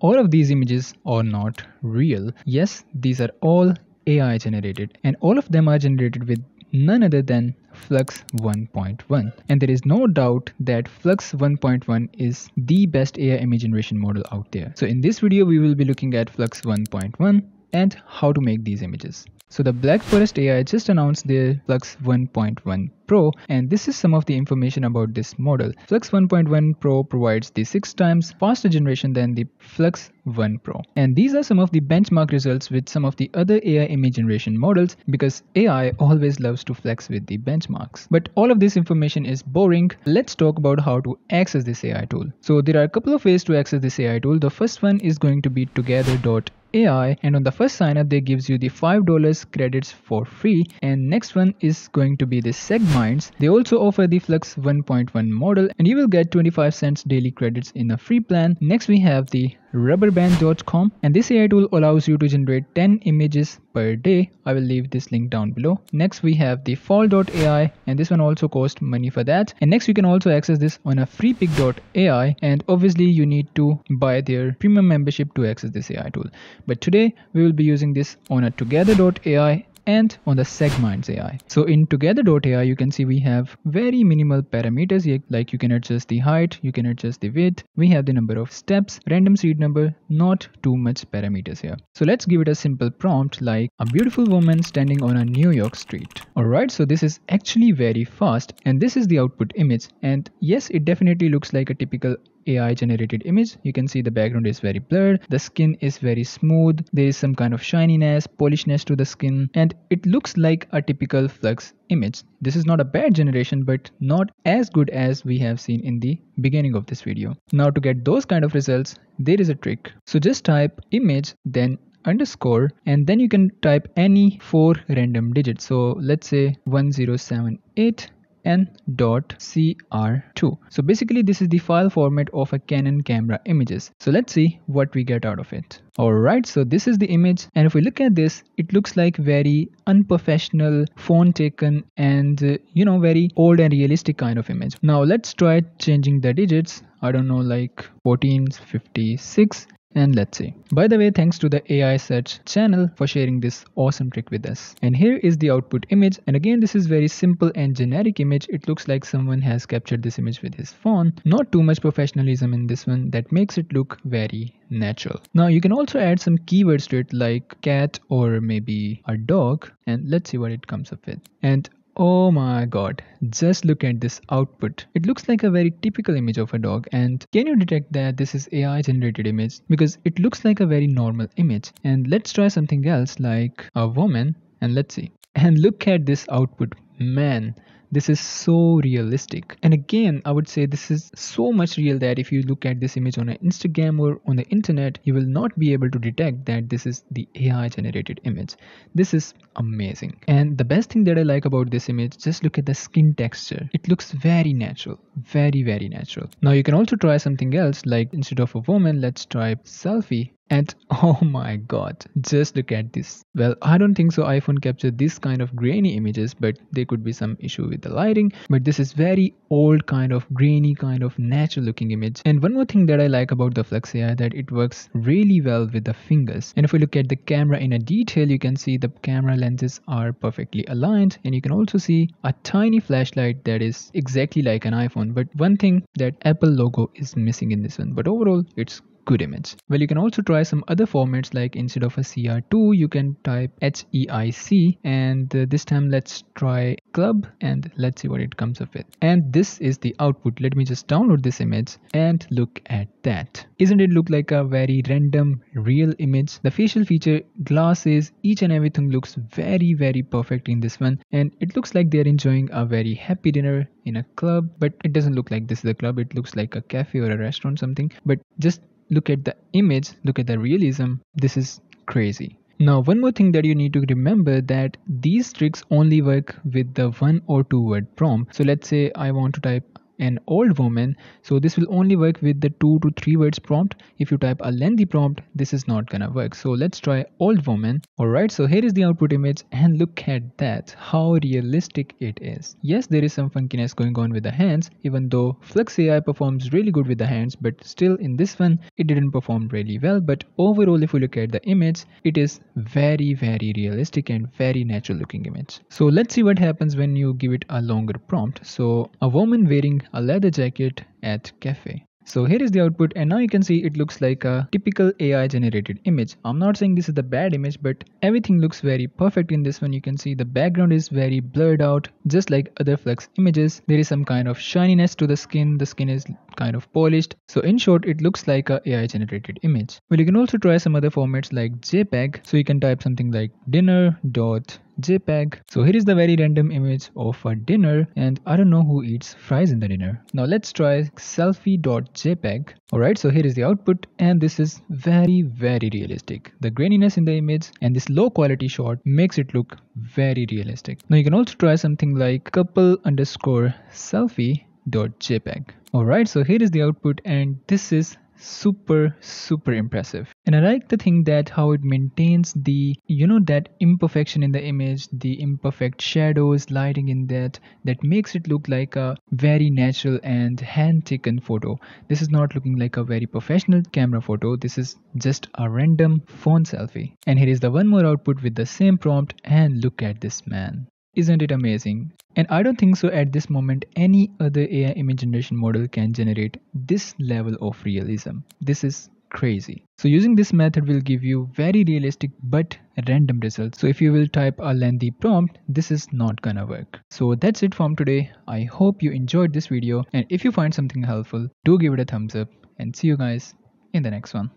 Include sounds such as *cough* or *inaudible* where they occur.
all of these images are not real. Yes, these are all AI generated and all of them are generated with none other than Flux 1.1 and there is no doubt that Flux 1.1 is the best AI image generation model out there. So in this video we will be looking at Flux 1.1 and how to make these images. So the Black Forest AI just announced their Flux 1.1 Pro and this is some of the information about this model. Flux 1.1 Pro provides the 6 times faster generation than the Flux 1 Pro. And these are some of the benchmark results with some of the other AI image generation models because AI always loves to flex with the benchmarks. But all of this information is boring. Let's talk about how to access this AI tool. So there are a couple of ways to access this AI tool. The first one is going to be together.ai AI and on the first sign up they gives you the $5 credits for free and next one is going to be the They also offer the Flux 1.1 model and you will get 25 cents daily credits in a free plan. Next we have the rubbrband.com and this AI tool allows you to generate 10 images per day. I will leave this link down below. Next we have the fal.ai and this one also costs money for that. And next you can also access this on a freepik.ai and obviously you need to buy their premium membership to access this AI tool. But today we will be using this on a together.ai and on the Segmind AI. So in together.ai, you can see we have very minimal parameters here, like you can adjust the height, you can adjust the width, we have the number of steps, random seed number, not too much parameters here. So let's give it a simple prompt like a beautiful woman standing on a New York street. Alright, so this is actually very fast and this is the output image and yes, it definitely looks like a typical AI generated image. You can see the background is very blurred, the skin is very smooth, there is some kind of shininess, polishness to the skin, and it looks like a typical Flux image. This is not a bad generation, but not as good as we have seen in the beginning of this video. Now to get those kind of results, there is a trick. So just type image, then underscore and then you can type any four random digits so let's say 1078 n.cr2 so basically this is the file format of a canon camera images. So let's see what we get out of it. Alright so this is the image. And if we look at this it looks like very unprofessional phone taken and uh, you know very old and realistic kind of image. Now let's try changing the digits. I don't know like 1456 and let's see. By the way, thanks to the AI search channel for sharing this awesome trick with us. And here is the output image. And again, this is very simple and generic image. It looks like someone has captured this image with his phone. Not too much professionalism in this one that makes it look very natural. Now you can also add some keywords to it like cat or maybe a dog and let's see what it comes up with. And Oh my god, just look at this output. It looks like a very typical image of a dog and can you detect that this is AI generated image? Because it looks like a very normal image. And let's try something else like a woman and let's see. And look at this output, man this is so realistic. And again i would say this is so much real that if you look at this image on instagram or on the internet you will not be able to detect that this is the ai generated image. This is amazing. And the best thing that i like about this image just look at the skin texture. It looks very natural. Very very natural. Now you can also try something else like instead of a woman let's try selfie and *laughs* oh my god, just look at this. Well, I don't think so iPhone captured this kind of grainy images, but there could be some issue with the lighting. But this is very old kind of grainy kind of natural looking image. And one more thing that I like about the Flux AI that it works really well with the fingers. And if we look at the camera in a detail, you can see the camera lenses are perfectly aligned. And you can also see a tiny flashlight that is exactly like an iPhone. But one thing that Apple logo is missing in this one. But overall, it's good image. Well, you can also try some other formats like instead of a CR2, you can type HEIC and uh, this time let's try club and let's see what it comes up with. And this is the output. Let me just download this image and look at that. Isn't it look like a very random real image? The facial feature, glasses, each and everything looks very very perfect in this one and it looks like they're enjoying a very happy dinner in a club but it doesn't look like this is a club it looks like a cafe or a restaurant something but just look at the image look at the realism this is crazy. Now one more thing that you need to remember that these tricks only work with the one or two word prompt. So let's say i want to type an old woman. So this will only work with the two to three words prompt. If you type a lengthy prompt this is not gonna work. So let's try old woman. Alright so here is the output image and look at that how realistic it is. Yes there is some funkiness going on with the hands even though flux ai performs really good with the hands but still in this one it didn't perform really well. But overall if we look at the image it is very very realistic and very natural looking image. So let's see what happens when you give it a longer prompt. So a woman wearing a leather jacket at cafe so here is the output and now you can see it looks like a typical AI generated image. I'm not saying this is the bad image but everything looks very perfect in this one. You can see the background is very blurred out just like other Flux images. There is some kind of shininess to the skin. The skin is kind of polished. So in short it looks like a AI generated image. Well you can also try some other formats like JPEG. So you can type something like dinner dot JPEG. So here is the very random image of a dinner and I don't know who eats fries in the dinner. Now let's try selfie.jpg. Alright, so here is the output and this is very very realistic. The graininess in the image and this low quality shot makes it look very realistic. Now you can also try something like couple underscore selfie.jpg. Alright, so here is the output and this is super super impressive. And i like the thing that how it maintains the you know that imperfection in the image the imperfect shadows lighting in that that makes it look like a very natural and hand taken photo. This is not looking like a very professional camera photo. This is just a random phone selfie. And here is the one more output with the same prompt and look at this man isn't it amazing? And I don't think so at this moment any other AI image generation model can generate this level of realism. This is crazy. So using this method will give you very realistic but random results. So if you will type a lengthy prompt, this is not gonna work. So that's it from today. I hope you enjoyed this video and if you find something helpful, do give it a thumbs up and see you guys in the next one.